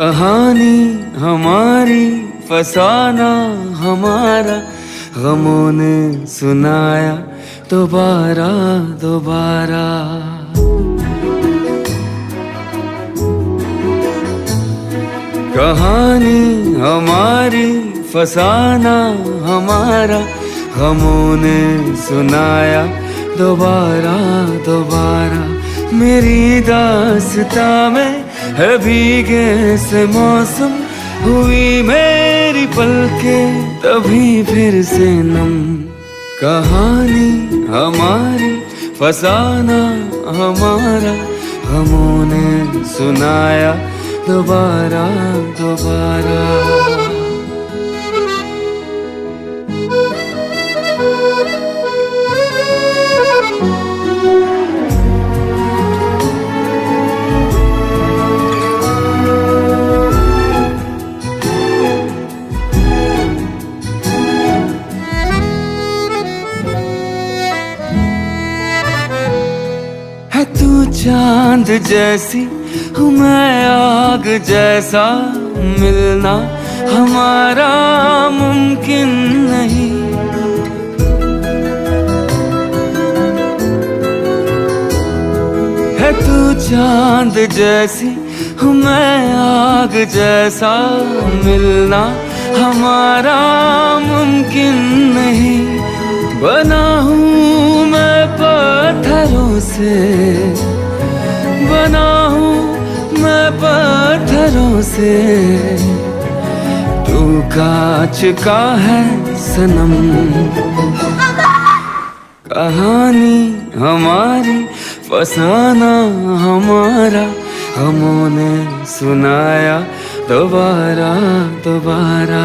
कहानी हमारी, फसाना हमारा, गमों ने सुनाया दोबारा दोबारा। कहानी हमारी, फसाना हमारा, गमों ने सुनाया दोबारा दोबारा। मेरी दासता में है भीगे से मौसम, हुई मेरी पलके, तभी फिर से नम। कहानी हमारी, फसाना हमारा, हमों ने सुनाया दोबारा दोबारा। चाँद जैसी मैं, आग जैसा मिलना हमारा मुमकिन नहीं। है तू चाँद जैसी मैं, आग जैसा मिलना हमारा मुमकिन नहीं। बना हूँ मैं पत्थरों से बना हूँ मैं पत्थरों से। तू कांच का है सनम। कहानी हमारी, फसाना हमारा। हमों ने सुनाया दोबारा दोबारा।